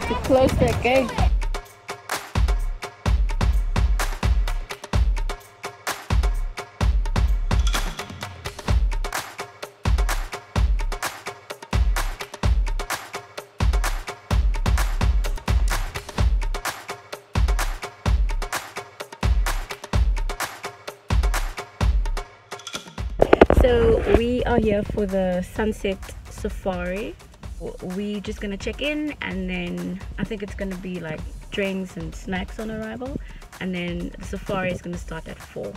Close that gate. So we are here for the sunset safari we just gonna check in and then I think it's gonna be like drinks and snacks on arrival and then the safari is gonna start at 4.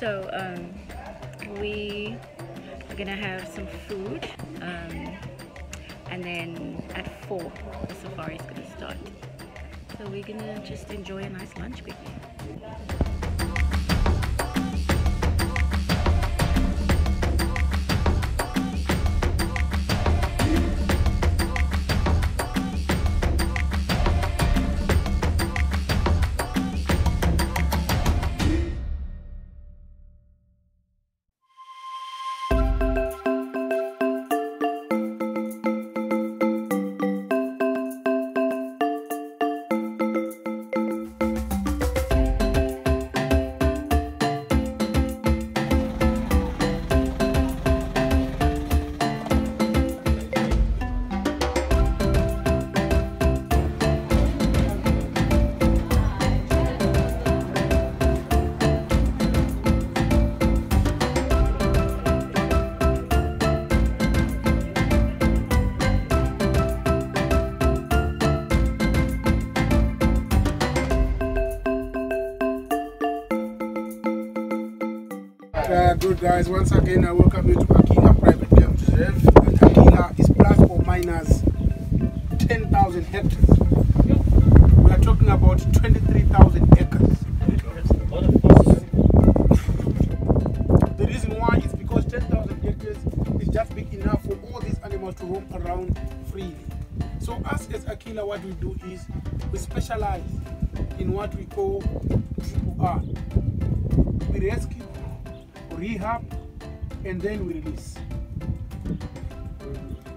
So um, we are gonna have some food, um, and then at four the safari is gonna start. So we're gonna just enjoy a nice lunch quickly. Guys, once again I welcome you to Aquila Private Game Reserve. And Aquila is plus or minus 10,000 hectares. We are talking about 23,000 acres. The reason why is because 10,000 hectares is just big enough for all these animals to roam around freely. So us as Aquila, what we do is we specialize in what we call triple R. We rescue, rehab, and then we release.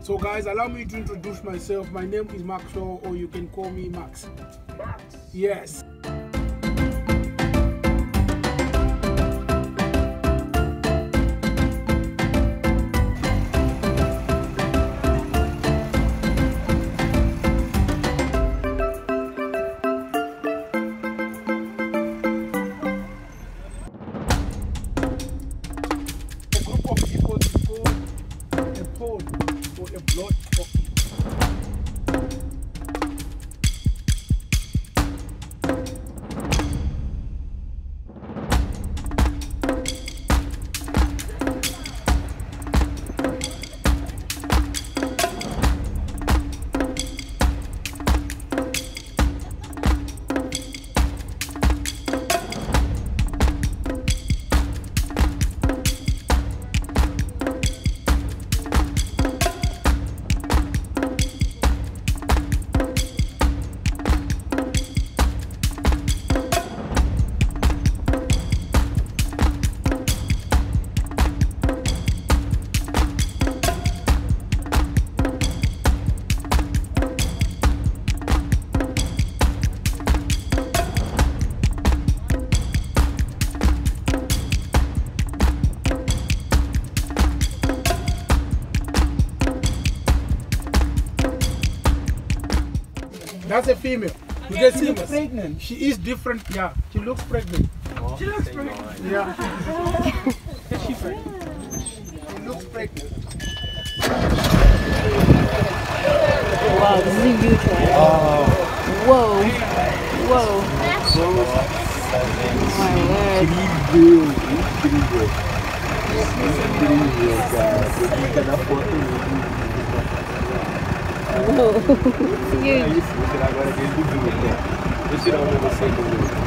So guys, allow me to introduce myself. My name is Max Shaw, or you can call me Max. Max? Yes. That's a female. You can She see looks pregnant. She is different. Yeah, she looks pregnant. She looks pregnant. Yeah, She pregnant. she looks pregnant. Wow, this is a huge one. Whoa. Whoa. My word. É isso, vou tirar agora aquele do Blue. Né? Vou tirar um pra você do Blue.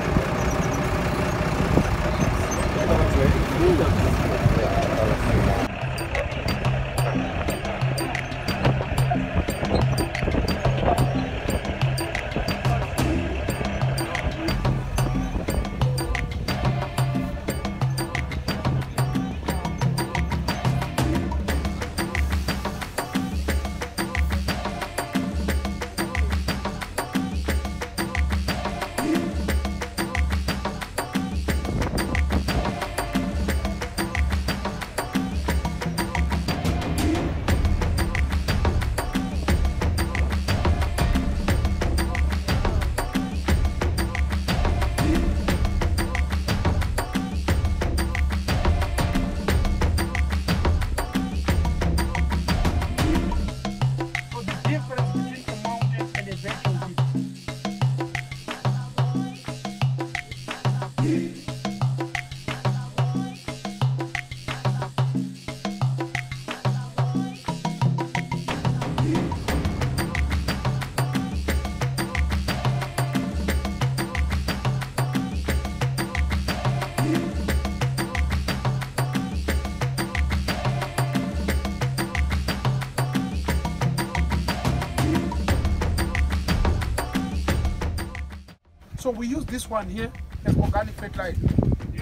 So we use this one here as organic fertilizer.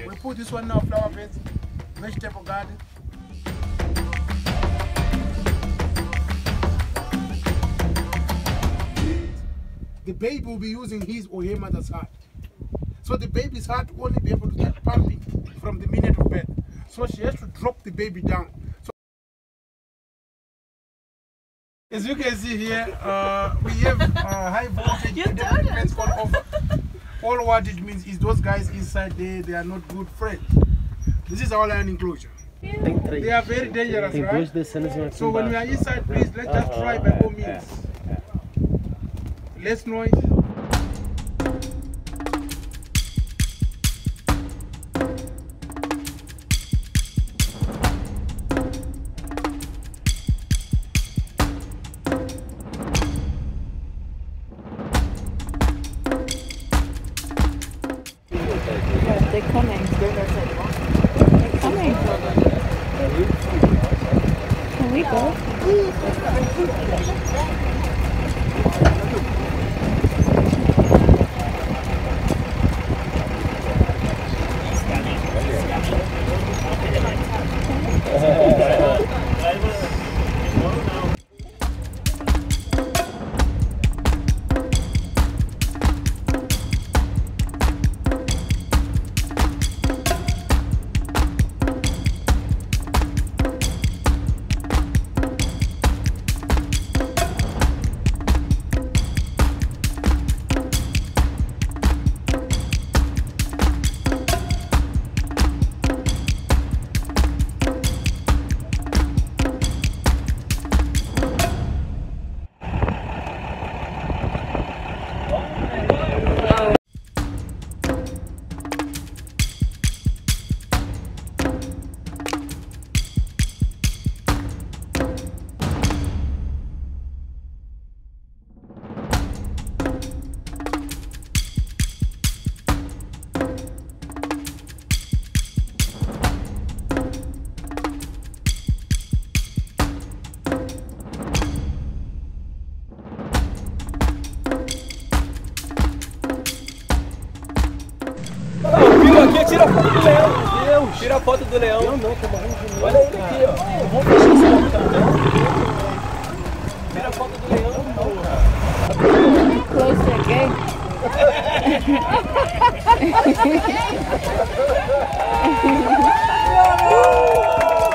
We put this one in our flower beds, vegetable garden. The baby will be using his or her mother's heart. So the baby's heart will only be able to get pumping from the minute of birth. So she has to drop the baby down. So as you can see here, uh, we have uh, high voltage electric fence called over. All what it means is those guys inside there, they are not good friends. This is our lion enclosure. They are very dangerous, right? So when we are inside, please let's just try by all means. Less noise. We go? Tira a foto do leão. Deus. Tira a foto do leão. Eu não, tô morrendo de medo. Olha ele aqui, ó. Vamos fechar essa porta, Tira a foto do leão, porra. Closer, okay?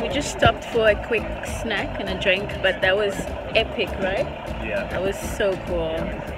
We just stopped for a quick snack and a drink, but that was epic, right? Yeah. That was so cool.